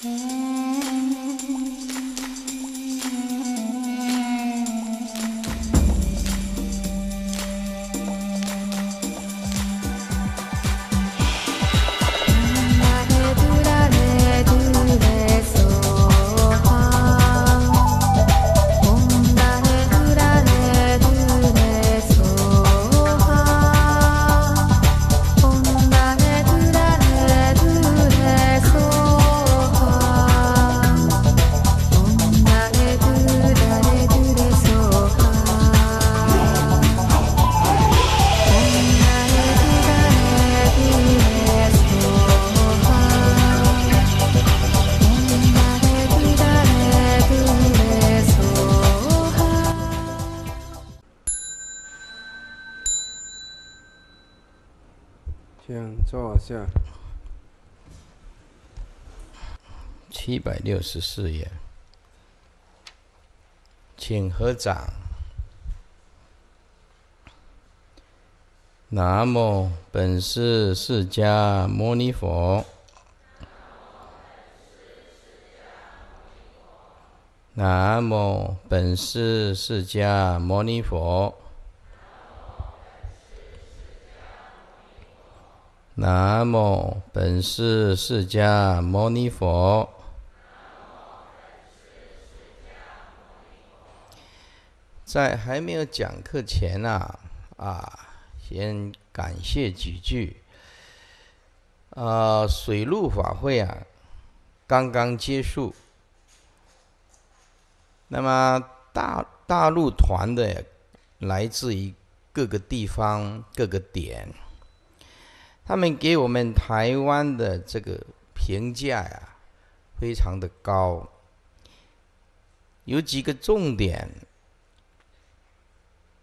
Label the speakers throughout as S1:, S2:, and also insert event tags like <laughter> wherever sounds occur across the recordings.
S1: 请
S2: 六十四页，请合掌。南无本师释迦牟尼佛。南无本师释迦牟尼佛。南无本师释迦牟尼佛。在还没有讲课前呢，啊，先感谢几句。啊，水陆法会啊，刚刚结束。那么大大陆团的来自于各个地方、各个点，他们给我们台湾的这个评价呀，非常的高。有几个重点。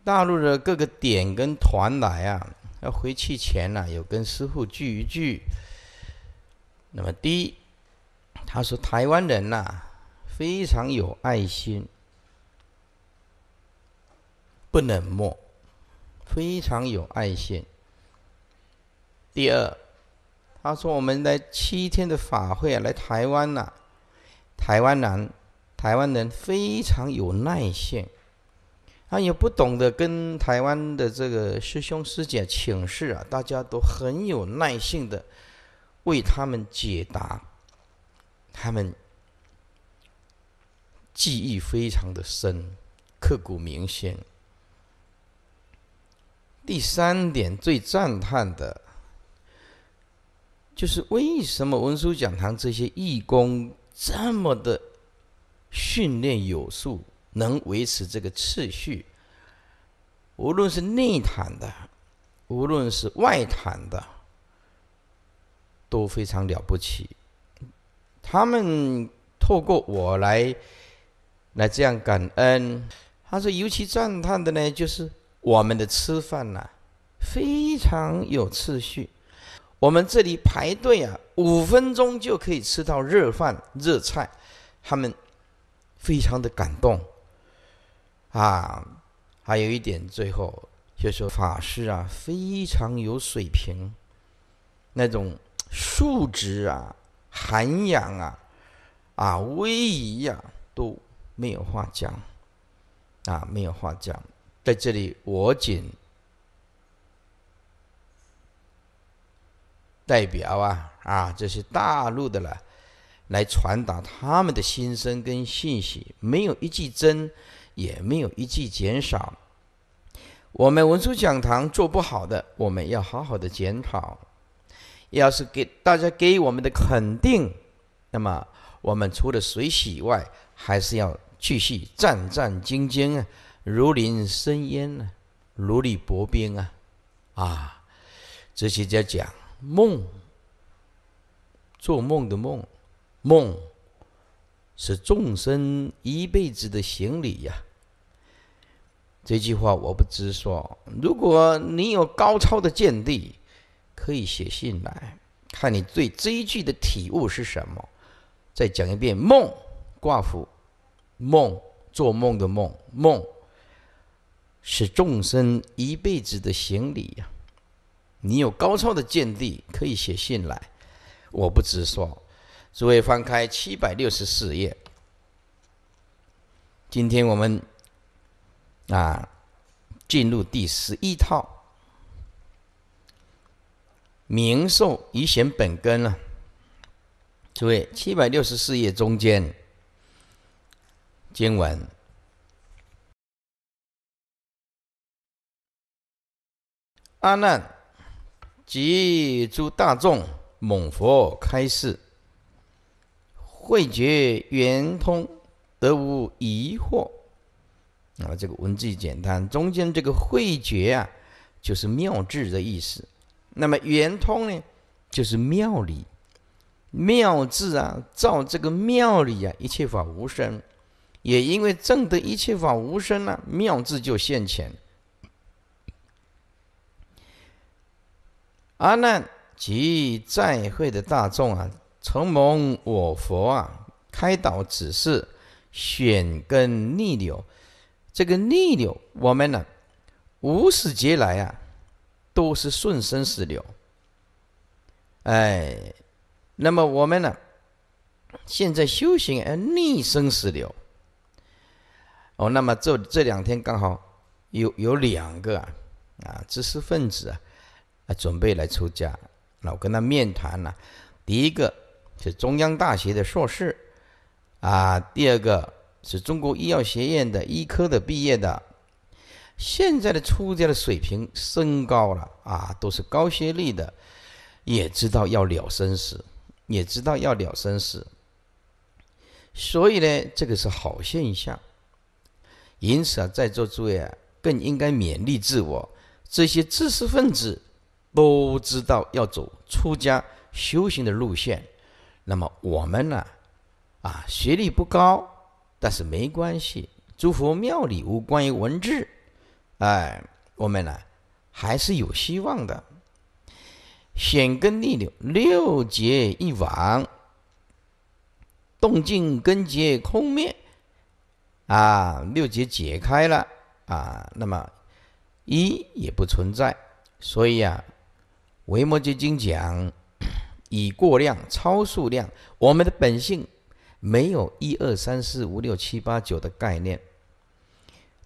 S2: 大陆的各个点跟团来啊，要回去前呢，有跟师傅聚一聚。那么第一，他说台湾人呐，非常有爱心，不冷漠，非常有爱心。第二，他说我们来七天的法会啊，来台湾呐，台湾人，台湾人非常有耐性。他也不懂得跟台湾的这个师兄师姐请示啊，大家都很有耐性的为他们解答，他们记忆非常的深，刻骨铭心。第三点最赞叹的，就是为什么文殊讲堂这些义工这么的训练有素。能维持这个次序，无论是内坦的，无论是外坦的，都非常了不起。他们透过我来，来这样感恩。他说，尤其赞叹的呢，就是我们的吃饭呐，非常有次序。我们这里排队啊，五分钟就可以吃到热饭、热菜，他们非常的感动。啊，还有一点，最后就说法师啊，非常有水平，那种素质啊、涵养啊、啊威仪呀，都没有话讲，啊没有话讲。在这里，我仅代表啊啊这些大陆的了，来传达他们的心声跟信息，没有一句真。也没有一句减少。我们文殊讲堂做不好的，我们要好好的检讨。要是给大家给我们的肯定，那么我们除了随喜以外，还是要继续战战兢兢啊，如临深渊啊，如履薄冰啊。啊，这些家讲梦，做梦的梦，梦是众生一辈子的行李呀。这句话我不直说。如果你有高超的见地，可以写信来，看你对这一句的体悟是什么。再讲一遍：梦，挂符，梦，做梦的梦，梦是众生一辈子的行李呀。你有高超的见地，可以写信来，我不直说。诸位翻开七百六十四页。今天我们啊进入第十一套，明受以显本根了。诸位，七百六十四页中间经文，阿难及诸大众，蒙佛开示。慧觉圆通，得无疑惑。那么这个文字简单，中间这个慧觉啊，就是妙智的意思。那么圆通呢，就是妙理。妙智啊，照这个妙理啊，一切法无生。也因为证得一切法无生呢，妙智就现前。阿难及在会的大众啊。承蒙我佛啊开导指示，选根逆流，这个逆流我们呢无始劫来啊都是顺生死流，哎，那么我们呢现在修行而逆生死流，哦，那么这这两天刚好有有两个啊啊知识分子啊啊准备来出家，那我跟他面谈了，第一个。是中央大学的硕士，啊，第二个是中国医药学院的医科的毕业的，现在的出家的水平升高了啊，都是高学历的，也知道要了生死，也知道要了生死，所以呢，这个是好现象。因此啊，在座诸位啊，更应该勉励自我，这些知识分子都知道要走出家修行的路线。那么我们呢？啊，学历不高，但是没关系。诸佛庙里无关于文字，哎，我们呢还是有希望的。显根逆流，六劫一往，动静根结空灭，啊，六劫解开了啊，那么一也不存在。所以啊，《维摩诘经》讲。以过量超数量，我们的本性没有一二三四五六七八九的概念。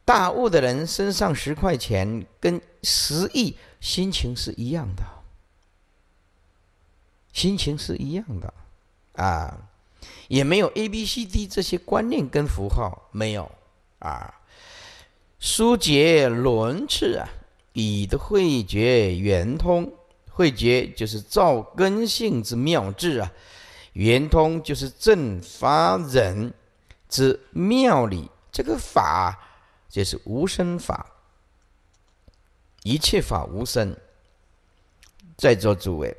S2: 大悟的人身上十块钱跟十亿心情是一样的，心情是一样的啊，也没有 A B C D 这些观念跟符号没有啊。疏解轮次啊，以的慧觉圆通。慧觉就是照根性之妙智啊，圆通就是正法忍之妙理。这个法就是无生法，一切法无生。在座诸位，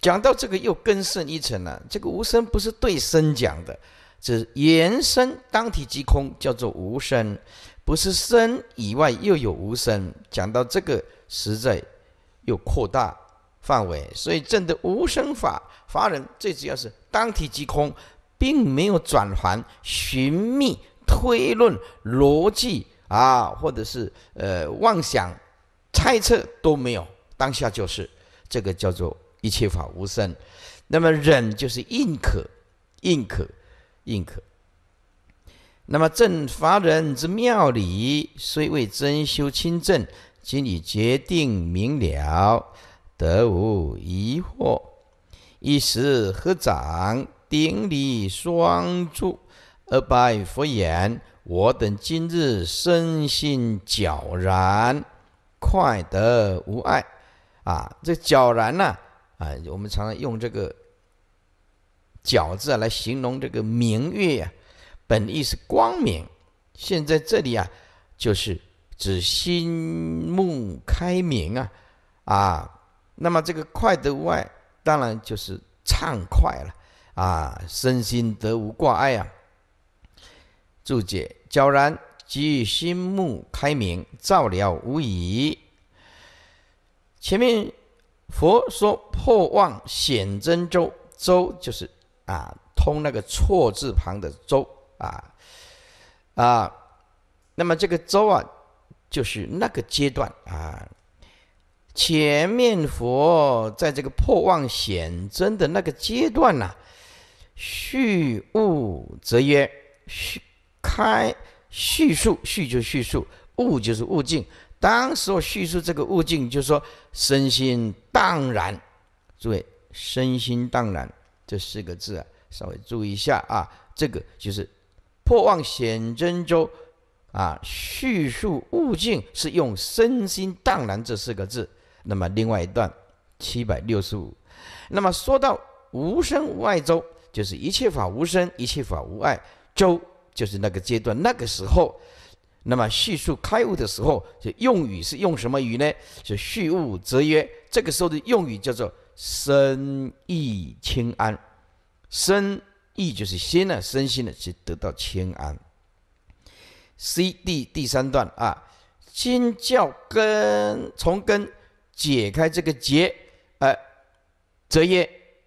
S2: 讲到这个又更深一层了。这个无生不是对生讲的，是延伸当体即空，叫做无生，不是生以外又有无生。讲到这个，实在。又扩大范围，所以证的无生法法人最主要是当体即空，并没有转还寻觅推论逻辑啊，或者是呃妄想猜测都没有，当下就是这个叫做一切法无生。那么忍就是应可，应可，应可。那么正法人之妙理，虽未真修清正。今已决定明了，得无疑惑。一时合掌顶礼双足，而拜佛言：“我等今日身心皎然，快得无碍。”啊，这皎然呢？啊，我们常常用这个“皎”字啊来形容这个明月啊，本意是光明。现在这里啊，就是。指心目开明啊，啊，那么这个快得无碍，当然就是畅快了啊，身心得无挂碍啊。注解：皎然即心目开明，照了无疑。前面佛说破妄显真周，周就是啊通那个错字旁的周啊啊，那么这个周啊。就是那个阶段啊，前面佛在这个破妄显真的那个阶段呢，序物则曰序开叙述，序就叙述，物就是物境。当时候叙述这个物境，就说身心荡然。诸位，身心荡然这四个字啊，稍微注意一下啊。这个就是破妄显真周啊，叙述物境是用身心荡然这四个字。那么另外一段七百六十五，那么说到无生无爱周，就是一切法无生，一切法无爱周，就是那个阶段，那个时候，那么叙述开悟的时候，就用语是用什么语呢？就叙物则曰，这个时候的用语叫做身意清安，身意就是心呢，身心呢就得到清安。C D 第三段啊，今教根从根。解开这个结，呃，则曰：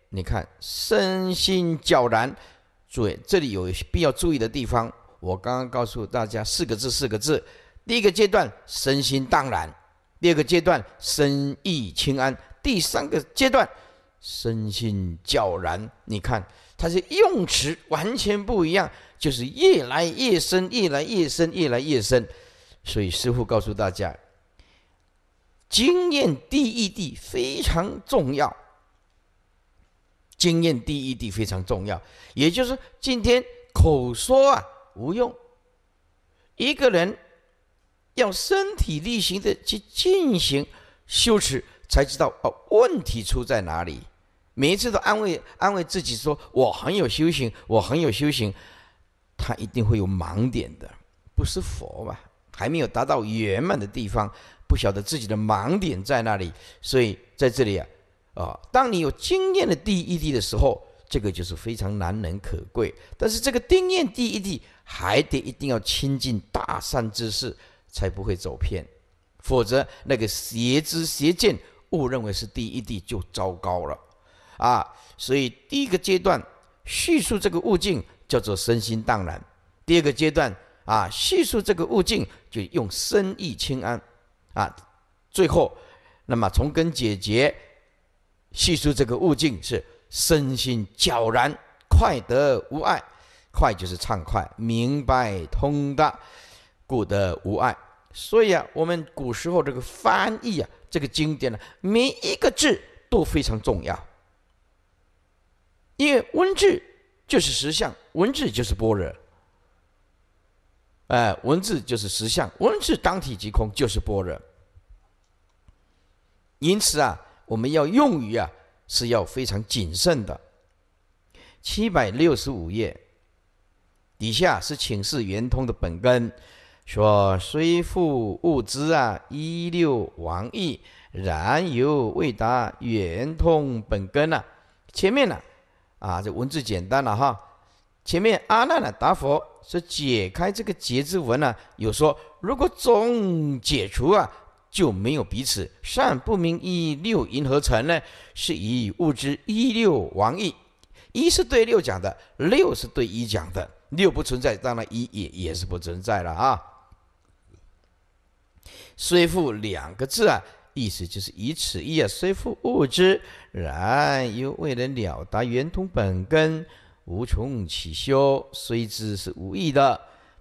S2: 你看身心皎然。注意，这里有必要注意的地方。我刚刚告诉大家四个字，四个字。第一个阶段身心荡然，第二个阶段身意清安，第三个阶段身心皎然。你看，它是用词完全不一样，就是越来越深，越来越深，越来越深。所以师傅告诉大家。经验第一地非常重要，经验第一地非常重要。也就是今天口说啊无用，一个人要身体力行的去进行修持，才知道哦问题出在哪里。每一次都安慰安慰自己说我很有修行，我很有修行，他一定会有盲点的，不是佛吧？还没有达到圆满的地方。不晓得自己的盲点在哪里，所以在这里啊，啊，当你有经验的第一地的时候，这个就是非常难能可贵。但是这个经验第一地还得一定要亲近大善之事，才不会走偏，否则那个邪知邪见误认为是第一地就糟糕了啊。所以第一个阶段叙述这个悟境叫做身心荡然，第二个阶段啊叙述这个悟境就用深意清安。啊，最后，那么从根解决，叙述这个悟境是身心皎然，快得无碍，快就是畅快，明白通达，故得无碍。所以啊，我们古时候这个翻译啊，这个经典呢，每一个字都非常重要，因为文字就是实相，文字就是般若。哎，文字就是实相，文字当体即空，就是般若。因此啊，我们要用于啊，是要非常谨慎的。七百六十五页底下是请示圆通的本根，说虽复物资啊，一六王意，然犹未达圆通本根呐。前面呢，啊，这文字简单了哈。前面阿难呢答佛是解开这个结之文呢，有说如果总解除啊。就没有彼此善不明一六因何成呢？是以物之一六王意，一是对六讲的，六是对一讲的。六不存在，当然一也也是不存在了啊。虽复两个字啊，意思就是以此意啊，虽复物之，然又未能了达圆通本根，无从起修，虽知是无意的。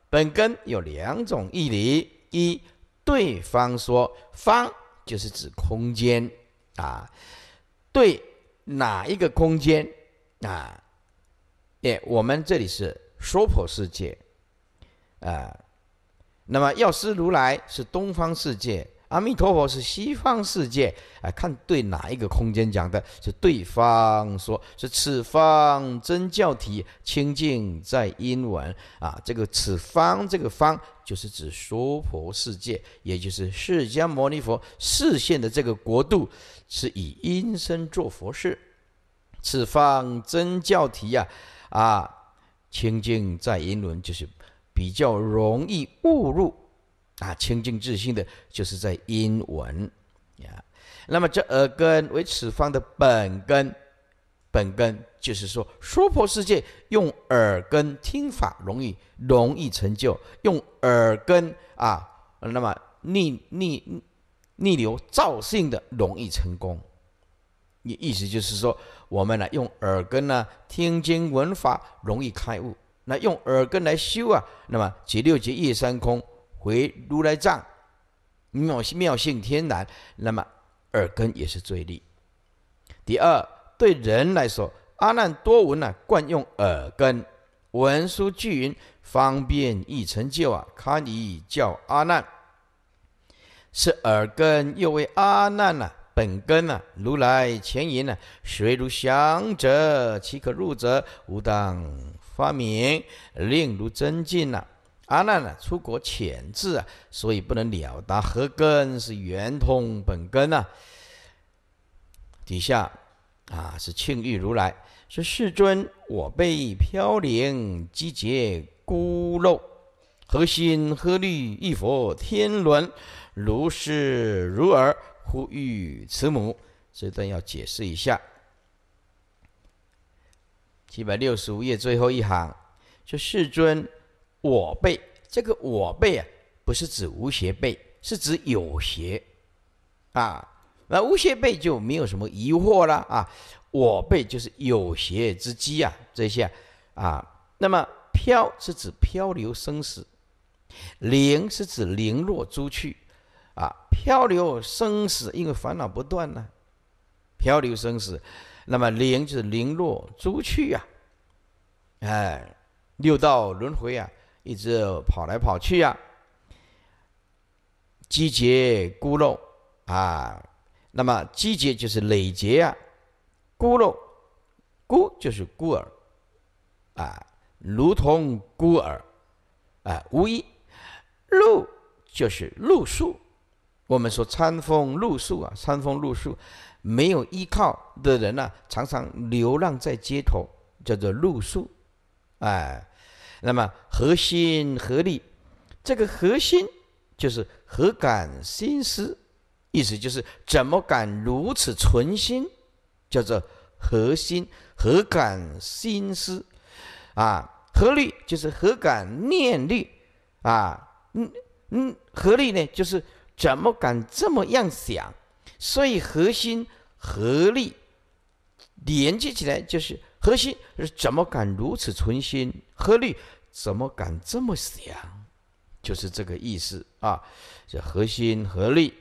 S2: 本根有两种义理，一。对方说：“方就是指空间啊，对哪一个空间啊？耶，我们这里是娑婆世界啊。那么药师如来是东方世界。”阿弥陀佛是西方世界，哎，看对哪一个空间讲的？是对方说，是此方真教体清净在因文啊。这个此方这个方就是指娑婆世界，也就是释迦牟尼佛视现的这个国度，是以音声做佛事。此方真教体呀，啊，清净在音轮，就是比较容易误入。啊，清净自信的，就是在音闻呀。那么这耳根为此方的本根，本根就是说，娑婆世界用耳根听法容易，容易成就；用耳根啊，那么逆逆逆流造性的容易成功。意意思就是说，我们呢用耳根呢听经闻法，容易开悟。那用耳根来修啊，那么解六劫业三空，回如来藏，妙妙性天然，那么耳根也是最利。第二，对人来说，阿难多闻呢，惯用耳根，文殊具云，方便易成就啊，堪以教阿难。是耳根又为阿难呐，本根呐，如来前言呐，谁如想者，岂可入者？吾当发明，令如增进呐。阿难呢，出国浅智啊，所以不能了达何根是圆通本根呐。底下啊，是庆玉如来说：“世尊，我辈飘零积劫孤陋，何心何虑？一佛天伦。”如是如尔，呼吁慈母，这段要解释一下。七百六十五页最后一行，说世尊，我辈这个我辈啊，不是指无邪辈，是指有邪啊。那无邪辈就没有什么疑惑了啊。我辈就是有邪之机啊，这些啊。那么飘是指漂流生死，零是指零落诸趣。啊，漂流生死，因为烦恼不断呢。漂流生死，那么零就是零落诸趣呀，哎，六道轮回啊，一直跑来跑去呀。积劫孤陋啊，那么积劫就是累劫啊，孤陋孤就是孤儿啊，如同孤儿啊，无一路就是路宿。我们说餐风露宿啊，餐风露宿，没有依靠的人呢，常常流浪在街头，叫做露宿。哎，那么核心合力，这个核心就是何感心思，意思就是怎么敢如此存心，叫做核心何感心思啊，合力就是何感念力啊，嗯嗯，合力呢就是。怎么敢这么样想？所以核心合力连接起来就是核心，怎么敢如此存心合力？怎么敢这么想？就是这个意思啊！这核心合力，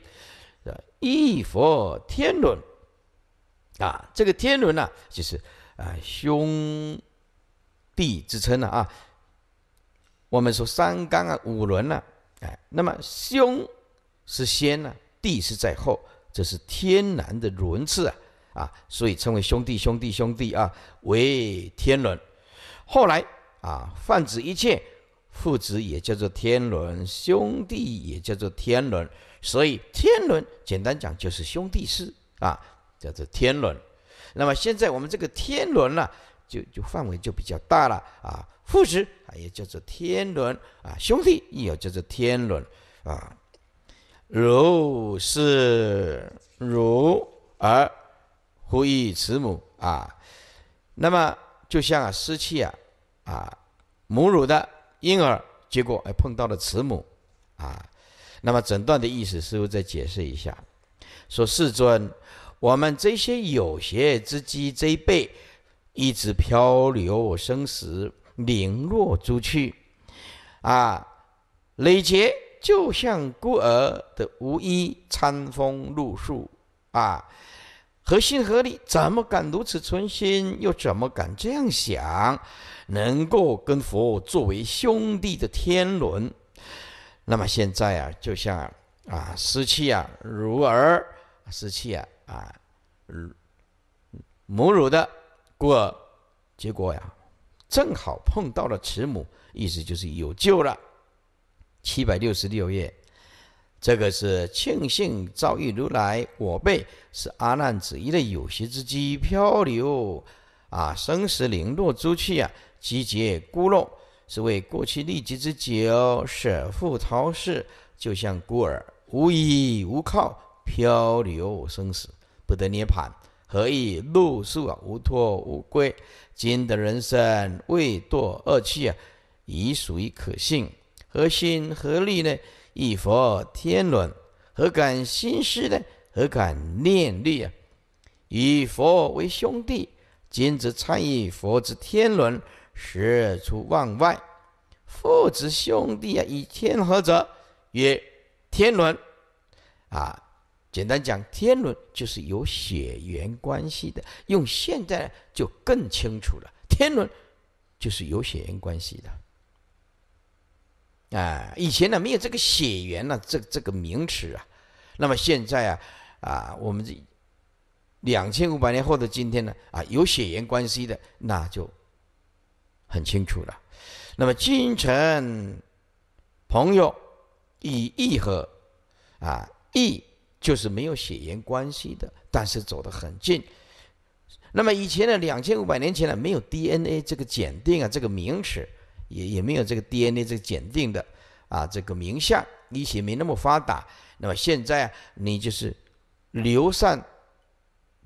S2: 一佛天伦啊，这个天伦呢，就是啊兄弟之称了啊。我们说三纲啊，五伦呢，哎，那么兄。是先呢，弟是在后，这是天然的轮次啊啊，所以称为兄弟兄弟兄弟啊，为天伦。后来啊，泛指一切父子也叫做天伦，兄弟也叫做天伦，所以天伦简单讲就是兄弟式啊，叫做天伦。那么现在我们这个天伦呢，就就范围就比较大了啊，父子啊也叫做天伦啊，兄弟也有叫做天伦啊。如是如而呼吁慈母啊，那么就像啊失去啊啊母乳的婴儿，结果哎碰到了慈母啊，那么整段的意思师傅再解释一下，说世尊，我们这些有邪之机这一辈，一直漂流生死，零落诸去。啊，累劫。就像孤儿的无依，餐风露宿。啊，合心合力，怎么敢如此存心？又怎么敢这样想？能够跟佛作为兄弟的天伦，那么现在啊，就像啊，湿气啊，如儿湿气啊啊，母乳的孤儿，结果呀，正好碰到了慈母，意思就是有救了。七百六十六页，这个是庆幸遭遇如来，我辈是阿难子一的有邪之机漂流啊，生死零落诸趣啊，集结孤陋，是为过去历劫之久，舍父逃世，就像孤儿无依无靠，漂流生死，不得涅槃，何以露宿啊，无托无归？今的人生未堕恶趣啊，已属于可信。何心何力呢？一佛天伦，何感心思呢？何感念力啊？与佛为兄弟。今则参与佛之天伦，实出望外。父子兄弟啊，以天合则，曰天伦。啊，简单讲，天伦就是有血缘关系的。用现在就更清楚了，天伦就是有血缘关系的。啊，以前呢没有这个血缘呢，这这个名词啊。那么现在啊，啊，我们这两千五百年后的今天呢，啊，有血缘关系的那就很清楚了。那么君臣朋友以义和，啊，义就是没有血缘关系的，但是走得很近。那么以前的两千五百年前呢，没有 DNA 这个检定啊，这个名词。也也没有这个 DNA 这个检定的啊，这个名相医学没那么发达。那么现在啊，你就是流散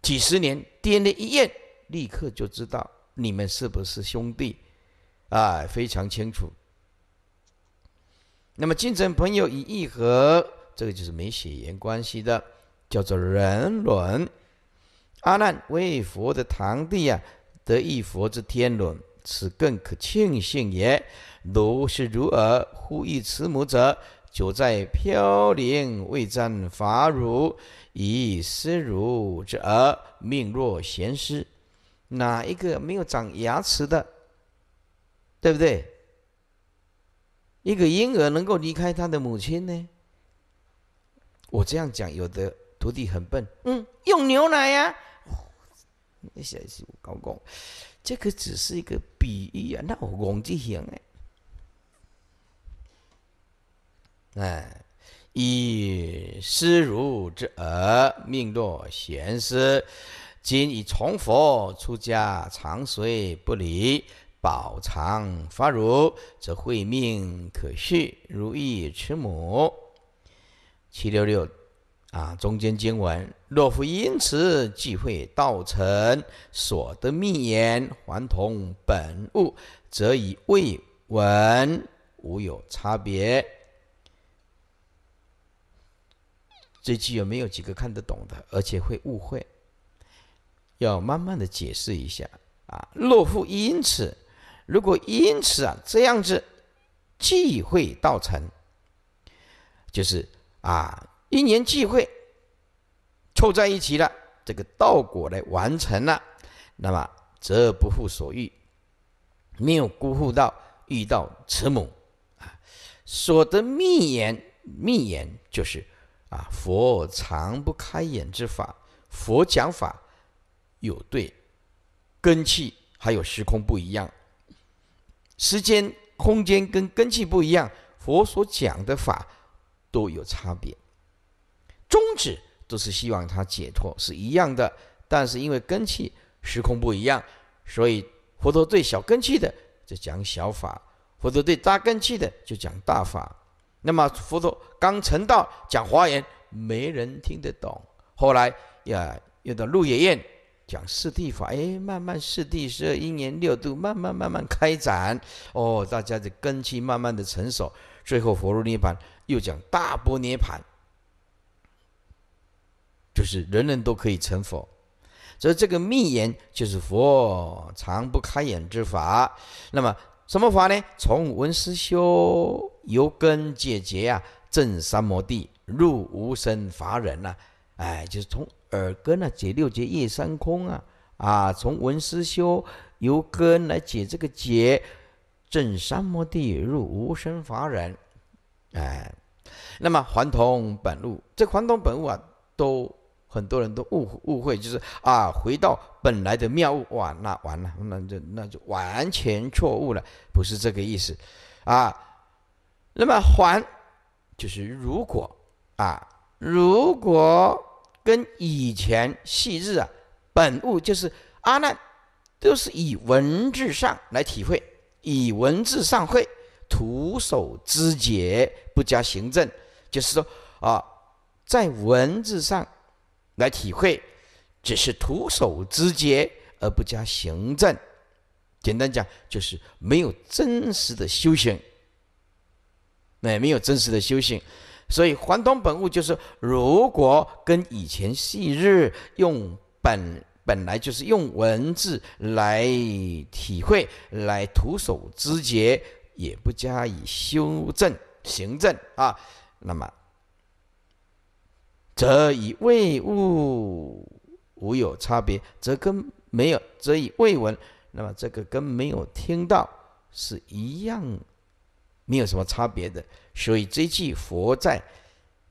S2: 几十年，DNA 一验，立刻就知道你们是不是兄弟啊，非常清楚。那么精神朋友以义和，这个就是没血缘关系的，叫做人伦。阿难为佛的堂弟啊，得一佛之天伦。此更可庆幸也。如是如尔，呼吁慈母者，久在飘零，未沾法乳，以失乳之儿，命若贤师。哪一个没有长牙齿的？对不对？一个婴儿能够离开他的母亲呢？我这样讲，有的徒弟很笨，嗯，用牛奶呀。你小是搞讲。这个只是一个比喻啊，那我忘记行哎，哎，以师如之耳，命若贤师。今以从佛出家，常随不离，保藏发如，则慧命可续，如意慈母。七六六。啊，中间经文，若复因此即会道成所得密言，还同本物，则以未闻无有差别。这句有没有几个看得懂的？而且会误会，要慢慢的解释一下啊。若复因此，如果因此啊这样子即会道成，就是啊。因缘际会凑在一起了，这个道果来完成了，那么则不负所欲，没有辜负到遇到慈母啊，所得密言，密言就是啊，佛常不开眼之法，佛讲法有对根气还有时空不一样，时间空间跟根气不一样，佛所讲的法都有差别。宗旨都是希望他解脱，是一样的。但是因为根气时空不一样，所以佛陀对小根器的就讲小法，佛陀对大根器的就讲大法。那么佛陀刚成道讲华严，没人听得懂。后来呀，又到鹿野苑讲四谛法，哎，慢慢四谛十二因缘六度，慢慢慢慢开展。哦，大家的根器慢慢的成熟，最后佛入涅盘，又讲大波涅盘。就是人人都可以成佛，所以这个密言就是佛常不开眼之法。那么什么法呢？从闻思修，由根解结啊，正三摩地，入无生法忍呐。哎，就是从耳根啊解六结业三空啊啊，从闻思修，由根来解这个结，正三摩地，入无生法忍。哎，那么还同本路，这还同本物啊，都。很多人都误误会，就是啊，回到本来的妙物，哇，那完了，那就那就完全错误了，不是这个意思啊。那么还就是如果啊，如果跟以前昔日啊本物就是阿难，都是以文字上来体会，以文字上会，徒手肢解，不加行政，就是说啊，在文字上。来体会，只是徒手直接而不加行政。简单讲，就是没有真实的修行，那也没有真实的修行。所以还通本物，就是如果跟以前昔日用本本来就是用文字来体会，来徒手肢节，也不加以修正行正啊。那么，则以未物无有差别，则跟没有，则以未闻，那么这个跟没有听到是一样，没有什么差别的。所以这句佛在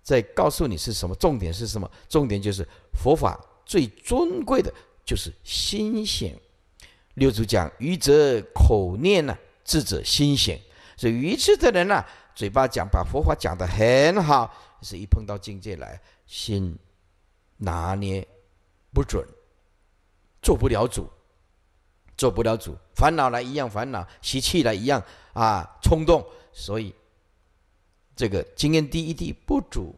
S2: 在告诉你是什么？重点是什么？重点就是佛法最尊贵的就是心显。六祖讲：愚者口念呢，智者心显。所以愚痴的人呢，嘴巴讲把佛法讲得很好，是一碰到境界来，心拿捏不准，做不了主，做不了主，烦恼来一样烦恼，习气来一样啊冲动，所以这个经验第一滴不足，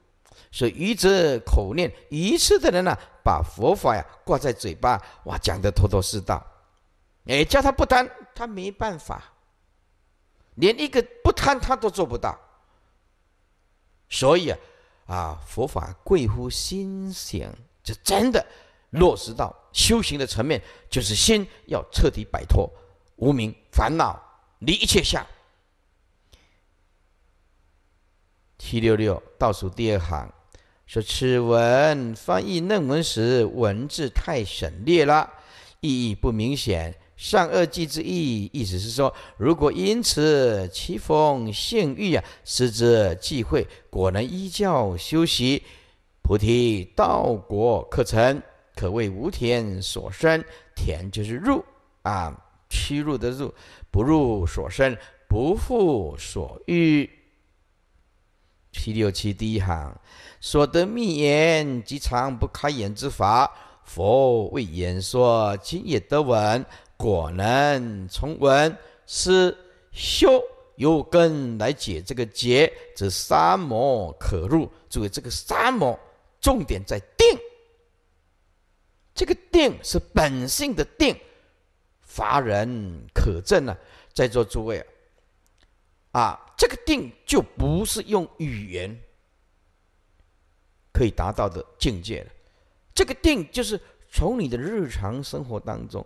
S2: 所以愚者口念，愚痴的人呢，把佛法呀挂在嘴巴，哇，讲的头头是道，哎，叫他不贪，他没办法。连一个不贪他都做不到，所以啊，啊，佛法贵乎心想，这真的落实到修行的层面，就是心要彻底摆脱无名烦恼，离一切相。七六六倒数第二行说：“此文翻译论文时，文字太省略了，意义不明显。”善恶计之意，意思是说，如果因此其逢性欲啊，失之忌讳，果能依教修习菩提道果课程，可谓无田所生。田就是入啊，屈入的入，不入所生，不复所欲。七六七第一行，所得密言即常不开言之法，佛为言说，今也得闻。果能从文思修由根来解这个结，则三摩可入。注意这个三摩，重点在定。这个定是本性的定，乏人可证呢。在座诸位啊，这个定就不是用语言可以达到的境界了。这个定就是从你的日常生活当中。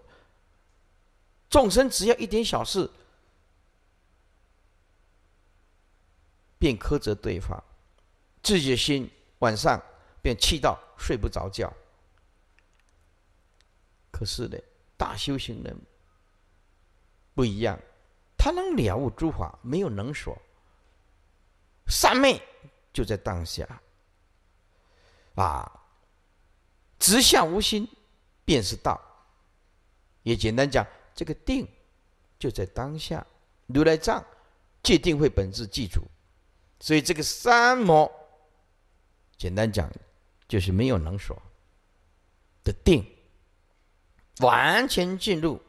S2: 众生只要一点小事，便苛责对方，自己的心晚上便气到睡不着觉。可是呢，大修行人不一样，他能了悟诸法，没有能所，三昧就在当下。啊，直相无心，便是道。也简单讲。这个定就在当下，如来藏界定会本质记住，所以这个三摩，简单讲就是没有能所的定，完全进入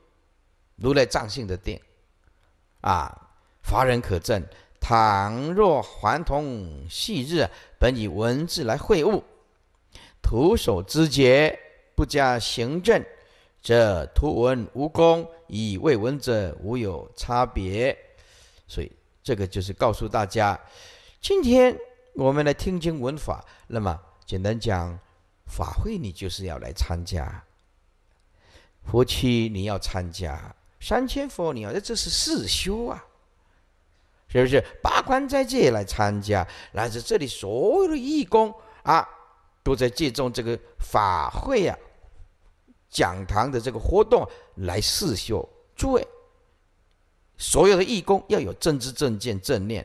S2: 如来藏性的定啊，法人可证。倘若还同昔日，本以文字来会悟，徒手之节，不加行证。这图文无功，以未闻者无有差别。所以这个就是告诉大家，今天我们来听经闻法。那么简单讲，法会你就是要来参加，佛七你要参加，三千佛你要，这是四修啊，是不是？八关斋戒来参加，来自这里所有的义工啊，都在借重这个法会啊。讲堂的这个活动来试修，诸位，所有的义工要有正知正见正念。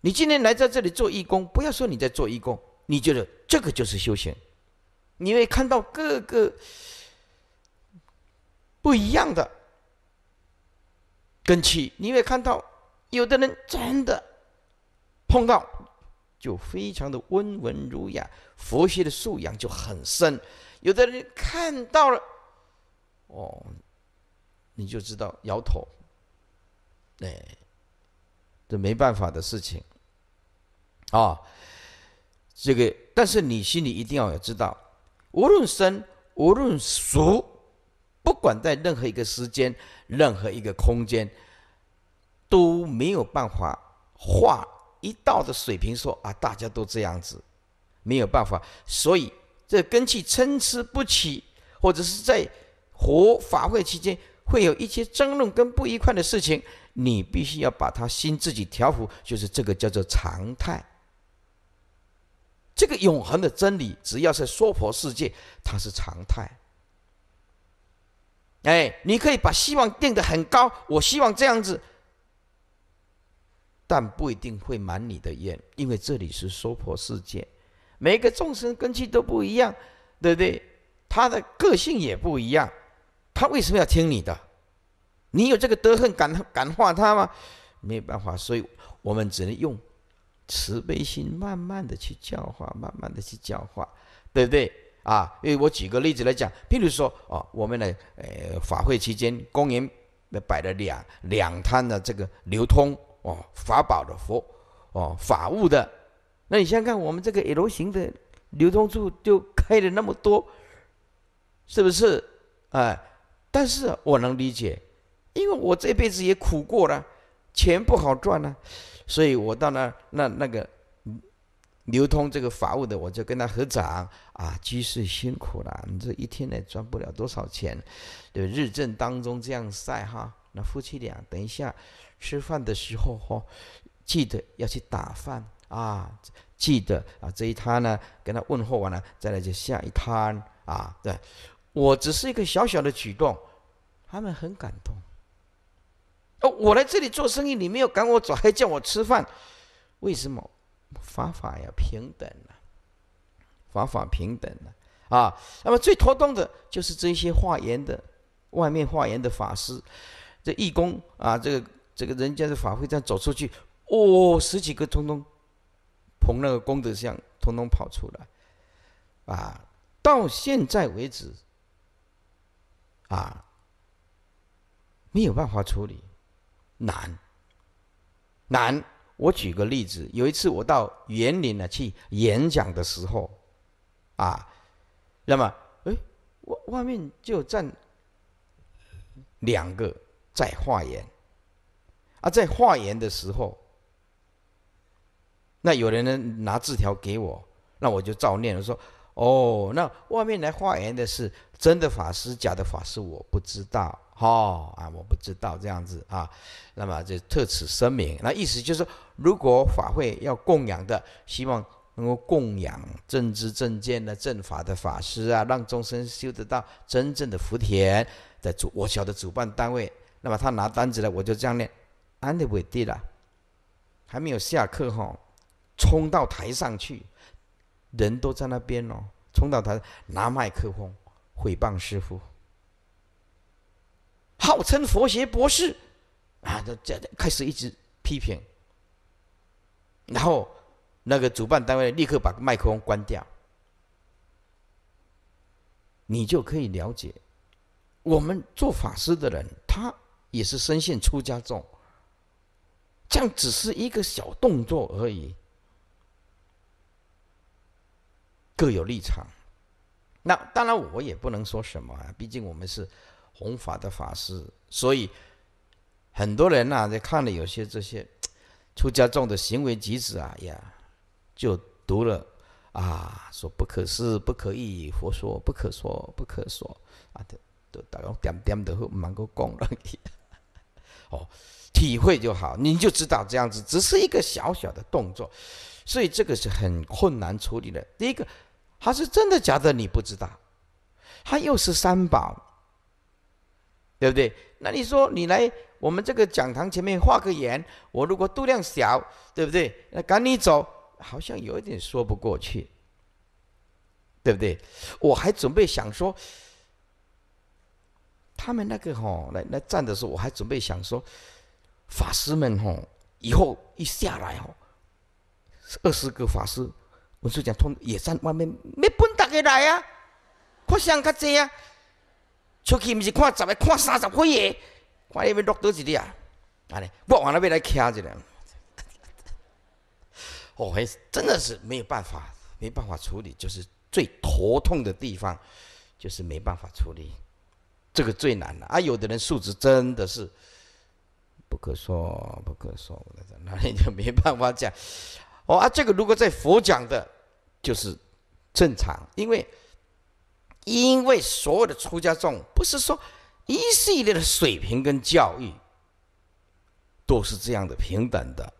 S2: 你今天来在这里做义工，不要说你在做义工，你觉得这个就是修行，你会看到各个不一样的根器，你会看到有的人真的碰到就非常的温文儒雅，佛学的素养就很深。有的人看到了，哦，你就知道摇头，哎，这没办法的事情啊。这个，但是你心里一定要有知道，无论生，无论熟，不管在任何一个时间、任何一个空间，都没有办法画一道的水平说啊，大家都这样子，没有办法，所以。这根气参差不齐，或者是在活法会期间会有一些争论跟不愉快的事情，你必须要把他心自己调服，就是这个叫做常态。这个永恒的真理，只要是娑婆世界，它是常态。哎，你可以把希望定得很高，我希望这样子，但不一定会满你的愿，因为这里是娑婆世界，每个众生根基都不一样，对不对？他的个性也不一样，他为什么要听你的？你有这个德恨感感化他吗？没办法，所以我们只能用。慈悲心，慢慢的去教化，慢慢的去教化，对不对啊？因为我举个例子来讲，譬如说，哦，我们的呃法会期间，公园摆了两两摊的这个流通哦法宝的佛哦法物的，那你想想看，我们这个 L 型的流通处就开了那么多，是不是？哎，但是我能理解，因为我这辈子也苦过了，钱不好赚呢。所以我到那那那个流通这个法务的，我就跟他合掌啊，居士辛苦了，你这一天呢赚不了多少钱，对日正当中这样晒哈，那夫妻俩等一下吃饭的时候哈，记得要去打饭啊，记得啊这一摊呢跟他问候完了，再来就下一摊啊，对我只是一个小小的举动，他们很感动。哦，我来这里做生意，你没有赶我走，还叫我吃饭，为什么？法法要，平等了，法法平等了啊。那么最头痛的就是这些化缘的，外面化缘的法师，这义工啊，这个这个人家的法会这样走出去，哦，十几个通通捧那个功德箱，通通跑出来，啊，到现在为止，啊，没有办法处理。难，难。我举个例子，有一次我到园林呢去演讲的时候，啊，那么，哎，外外面就站两个在化缘，啊，在化缘的时候，那有人呢拿字条给我，那我就照念了，说，哦，那外面来化缘的是真的法师，假的法师，我不知道。哦啊，我不知道这样子啊，那么就特此声明。那意思就是，如果法会要供养的，希望能够供养正知正见的正法的法师啊，让众生修得到真正的福田的主，我晓得主办单位。那么他拿单子来，我就这样念，安的伟地了，还没有下课哈，冲到台上去，人都在那边哦，冲到台拿麦克风毁谤师傅。号称佛学博士，啊，这这开始一直批评，然后那个主办单位立刻把麦克风关掉，你就可以了解，我们做法师的人，他也是身陷出家众，这样只是一个小动作而已，各有立场。那当然，我也不能说什么啊，毕竟我们是。弘法的法师，所以很多人呐，在看了有些这些出家众的行为举止啊，呀，就读了啊，说不可思、不可议，佛说不可说、不可说啊，都都大概点点的会蛮够讲了。<laughs> 哦，体会就好，你就知道这样子只是一个小小的动作，所以这个是很困难处理的。第一个，他是真的假的，你不知道，他又是三宝。对不对？那你说你来我们这个讲堂前面画个圆，我如果度量小，对不对？那赶你走，好像有一点说不过去，对不对？我还准备想说，他们那个吼来来站的时候，我还准备想说，法师们吼以后一下来吼，二十个法师，我就讲通野山外面，没本大家来啊，我想较济啊。出去毋是看十个，看三十回个，看你要落倒一滴啊！安尼，我往那边来徛一下。<laughs> 哦，还真的是没有办法，没办法处理，就是最头痛的地方，就是没办法处理，这个最难了。啊，有的人素质真的是不可说，不可说，<laughs> 那你就没办法讲。哦啊，这个如果在佛讲的，就是正常，因为。因为所有的出家众，不是说一系列的水平跟教育都是这样的平等的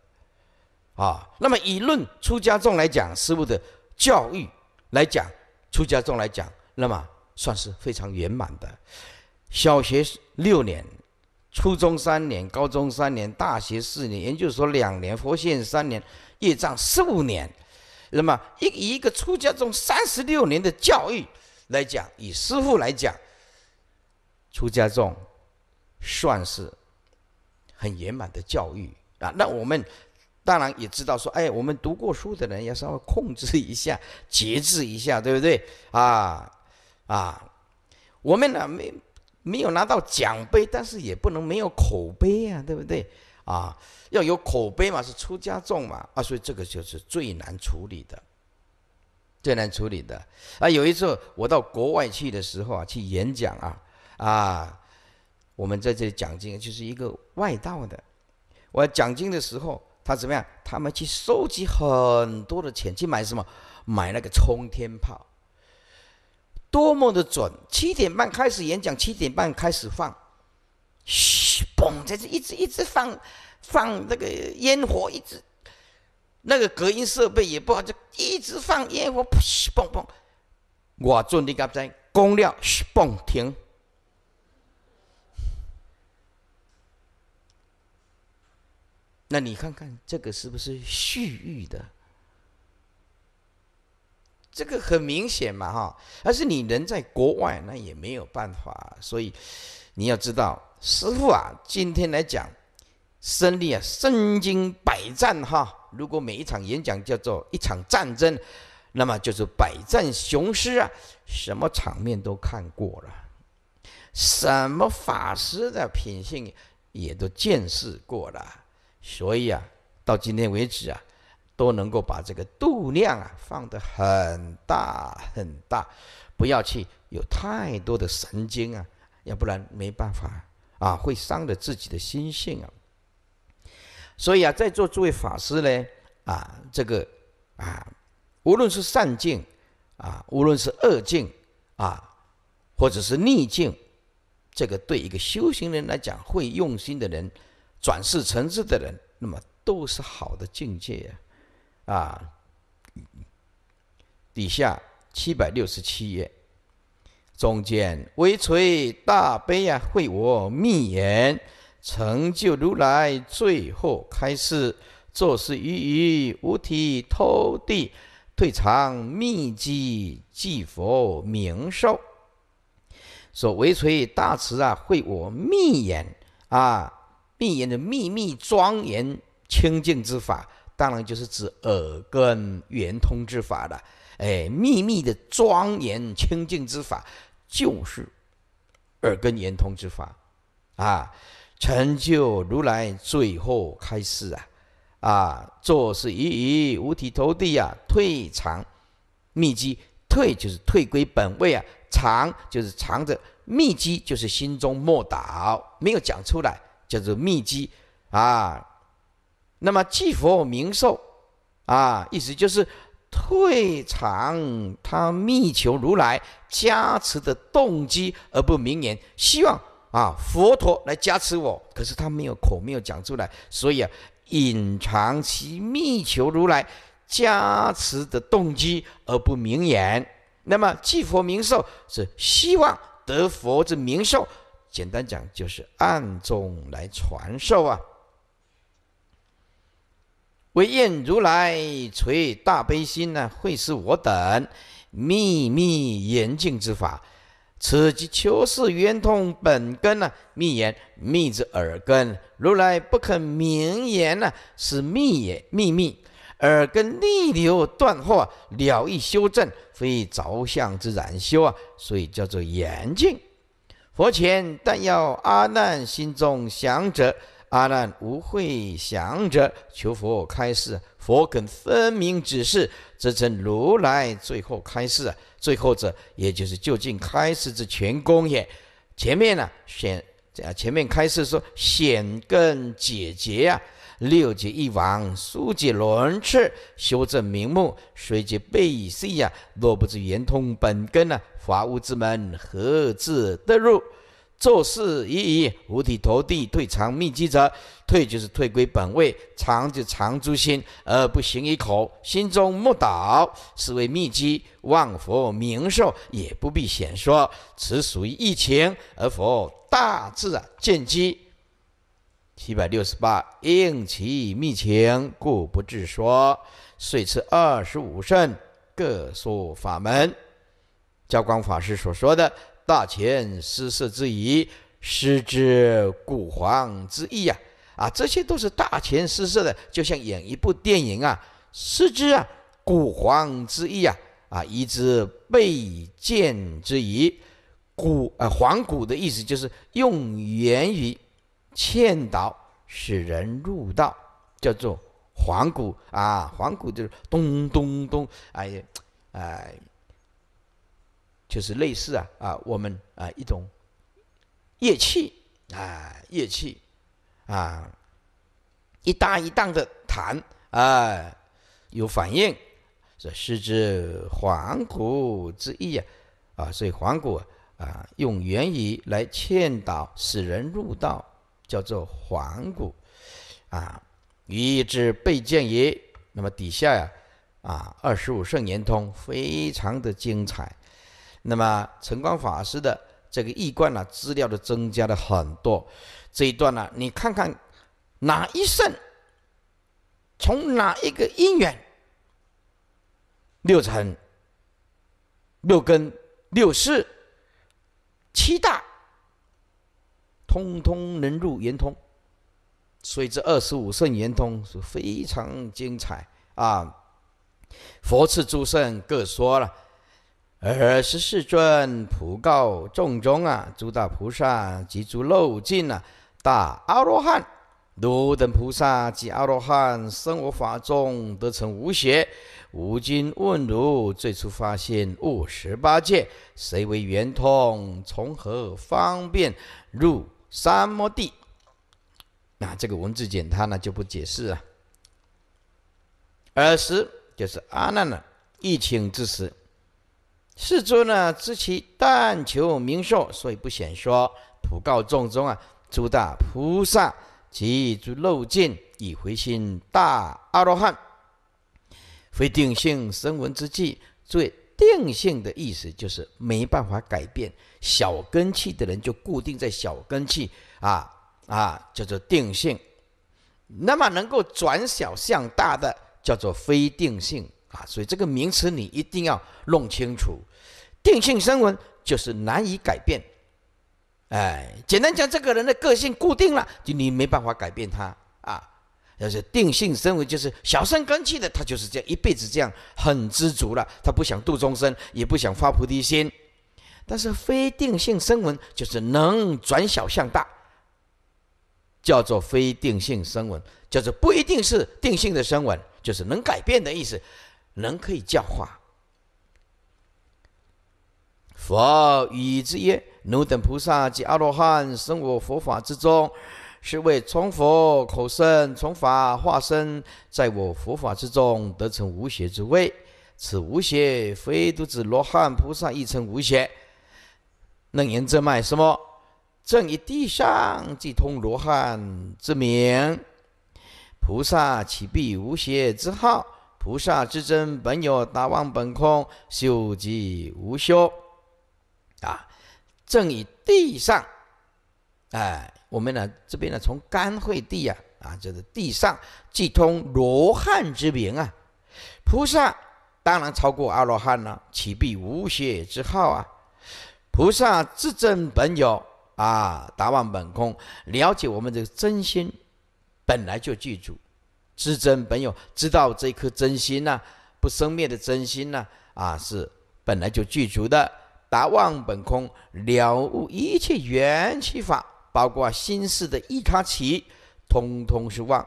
S2: 啊。那么以论出家众来讲，师傅的教育来讲，出家众来讲，那么算是非常圆满的。小学六年，初中三年，高中三年，大学四年，研究所两年，佛学三年，业障十五年。那么一一个出家众三十六年的教育。来讲，以师傅来讲，出家众算是很圆满的教育啊。那我们当然也知道说，哎，我们读过书的人要稍微控制一下，节制一下，对不对？啊啊，我们呢没没有拿到奖杯，但是也不能没有口碑啊，对不对？啊，要有口碑嘛，是出家众嘛啊，所以这个就是最难处理的。最难处理的啊！有一次我到国外去的时候啊，去演讲啊啊，我们在这里讲经，就是一个外道的。我讲经的时候，他怎么样？他们去收集很多的钱去买什么？买那个冲天炮，多么的准！七点半开始演讲，七点半开始放，嘘，嘣，在这一直一直放放那个烟火，一直。那个隔音设备也不好，就一直放烟火，噗嘣嘣。我做你刚才公了，嘘嘣停。那你看看这个是不是蓄意的？这个很明显嘛，哈。但是你人在国外，那也没有办法。所以你要知道，师傅啊，今天来讲，身历啊，身经百战，哈。如果每一场演讲叫做一场战争，那么就是百战雄师啊，什么场面都看过了，什么法师的品性也都见识过了，所以啊，到今天为止啊，都能够把这个度量啊放得很大很大，不要去有太多的神经啊，要不然没办法啊，会伤了自己的心性啊。所以啊，在座诸位法师呢，啊，这个啊，无论是善境啊，无论是恶境啊，或者是逆境，这个对一个修行人来讲，会用心的人，转世成智的人，那么都是好的境界啊。啊，底下七百六十七页，中间微垂大悲啊，会我密言。成就如来最后开示，作是于于五体投地，退藏秘籍，即佛明寿。说为垂大慈啊，会我密言啊，密言的秘密庄严清净之法，当然就是指耳根圆通之法了。哎，秘密的庄严清净之法，就是耳根圆通之法啊。成就如来最后开示啊，啊，做是一一五体投地啊，退藏秘籍，退就是退归本位啊，藏就是藏着秘籍，就是心中默祷，没有讲出来，叫做秘籍啊。那么祭佛明寿啊，意思就是退藏他密求如来加持的动机而不明言，希望。啊，佛陀来加持我，可是他没有口，没有讲出来，所以啊，隐藏其密求如来加持的动机而不明言。那么祭佛明寿是希望得佛之明寿，简单讲就是暗中来传授啊。唯愿如来垂大悲心呢，会是我等秘密严禁之法。此即求是圆通本根呢？密言密之耳根，如来不肯明言呢，是密也秘密。耳根逆流断惑，了义修正，非着相之染修啊，所以叫做严禁。佛前但要阿难心中想者，阿难无会想者，求佛开示。佛肯分明指示，则称如来最后开示。最后者，也就是就近开示之全功也。前面呢，显啊，前面开示说显根解结啊，六界一往，数解轮次，修正名目，随即背细呀。若不知圆通本根呢，法无之门，何自得入？做事已矣，五体投地，退藏秘籍者，退就是退归本位，藏就藏诸心，而不行于口，心中莫导，是为秘机。望佛明寿，也不必显说，此属于疫情，而佛大智啊见机。七百六十八，应其密情，故不自说。遂持二十五圣，各说法门。教光法师所说的。大前失色之疑，失之古皇之意呀！啊，这些都是大前失色的，就像演一部电影啊，失之啊古皇之意啊！啊，疑之备见之疑，古啊黄古的意思就是用言语劝导使人入道，叫做黄古啊，黄古就是咚咚咚，哎呀，哎。就是类似啊啊，我们啊一种乐器啊乐器啊，一荡一荡的弹啊，有反应，这是指黄鼓之意啊啊，所以黄鼓啊用言语来劝导使人入道，叫做黄鼓啊，以之备见也。那么底下呀啊，二十五圣言通非常的精彩。那么晨光法师的这个易观呢，资料的增加了很多。这一段呢，你看看哪一圣，从哪一个因缘，六尘、六根、六识、七大，通通能入圆通。所以这二十五圣圆通是非常精彩啊！佛赐诸圣各说了。二十世尊普告众中啊，诸大菩萨及诸漏尽啊，大阿罗汉、汝等菩萨及阿罗汉，生我法中得成无邪。吾今问汝：最初发现悟十八界，谁为圆通？从何方便入三摩地？那这个文字简它呢就不解释了。二十就是阿难呢，一请之时。世尊呢，知其但求名寿，所以不显说。普告众中啊，诸大菩萨及诸漏尽，以回心大阿罗汉，非定性生闻之际。最定性的意思就是没办法改变小根器的人，就固定在小根器啊啊，叫做定性。那么能够转小向大的，叫做非定性。所以这个名词你一定要弄清楚。定性声闻就是难以改变，哎，简单讲，这个人的个性固定了，就你没办法改变他啊。要是定性声闻，就是小生根器的，他就是这样一辈子这样很知足了，他不想度众生，也不想发菩提心。但是非定性声闻就是能转小向大，叫做非定性声闻，叫做不一定是定性的声闻，就是能改变的意思。人可以教化，佛语之曰：“汝等菩萨及阿罗汉，生我佛法之中，是为从佛口生，从法化身，在我佛法之中得成无邪之位。此无邪，非独指罗汉菩萨亦称无邪。能言正脉什么？正以地上即通罗汉之名，菩萨岂必无邪之号？”菩萨之真本有大妄本空，修即无修啊！正以地上，哎，我们呢这边呢从干会地啊啊，就是地上即通罗汉之名啊。菩萨当然超过阿罗汉了，岂必无邪之好啊？菩萨自真本有啊，大妄本空，了解我们这个真心本来就具足。知真本有，知道这颗真心呐，不生灭的真心呐，啊，是本来就具足的。达妄本空，了悟一切缘起法，包括心事的一卡起，通通是妄。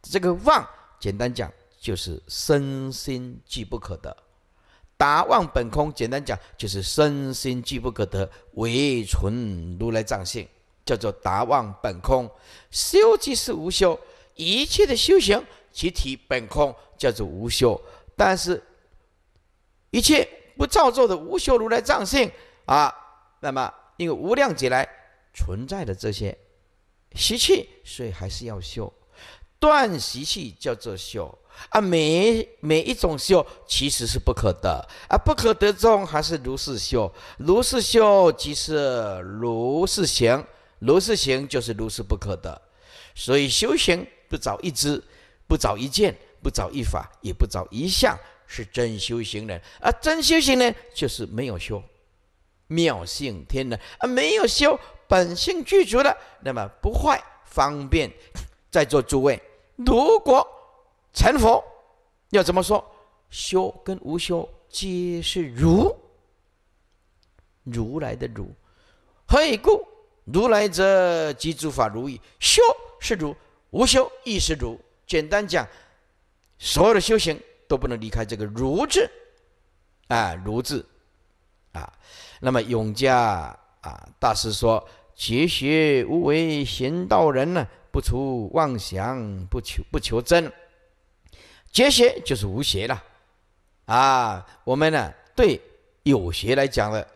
S2: 这个妄，简单讲就是身心俱不可得。达妄本空，简单讲就是身心俱不可得，唯存如来藏性，叫做达妄本空。修即是无修。一切的修行，其体本空，叫做无修。但是，一切不造作的无修如来藏性啊，那么因为无量劫来存在的这些习气，所以还是要修。断习气叫做修啊，每每一种修其实是不可得啊，不可得中还是如是修，如是修即是如是行，如是行就是如是不可得。所以修行不找一知，不找一见，不找一法，也不找一相，是真修行人。而真修行人就是没有修，妙性天人啊，没有修，本性具足的，那么不坏方便。在座诸位，如果成佛，要怎么说？修跟无修皆是如，如来的如，何以故？如来者，即诸法如意。修是如，无修亦是如。简单讲，所有的修行都不能离开这个“如”字，啊，“如”字，啊。那么永嘉啊大师说：“绝学无为行道人呢。”不除妄想，不求不求真，绝学就是无邪了啊！我们呢，对有邪来讲的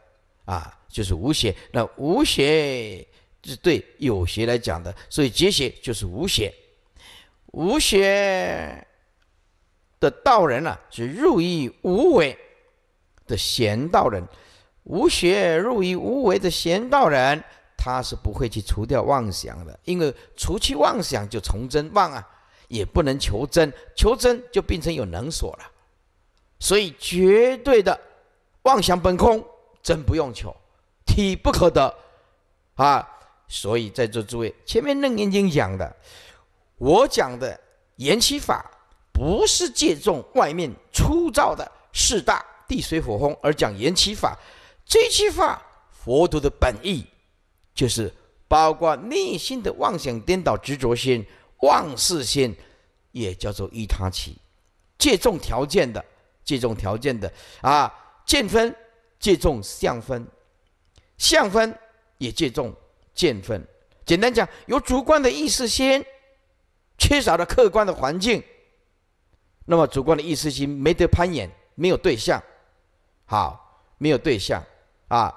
S2: 啊，就是无邪。那无邪是对有邪来讲的，所以绝学就是无邪。无邪的道人呢，是入于无为的贤道人。无邪入于无为的贤道人。他是不会去除掉妄想的，因为除去妄想就从真妄啊，也不能求真，求真就变成有能所了。所以绝对的妄想本空，真不用求，体不可得啊。所以在座诸位，前面楞严经讲的，我讲的缘起法，不是借重外面粗糙的四大地水火风而讲缘起法，这句法佛陀的本意。就是包括内心的妄想颠倒执着心、妄事心，也叫做依他起，借重条件的，借重条件的啊，见分借重相分，相分也借重见分。简单讲，有主观的意识心，缺少了客观的环境，那么主观的意识心没得攀岩，没有对象，好，没有对象啊，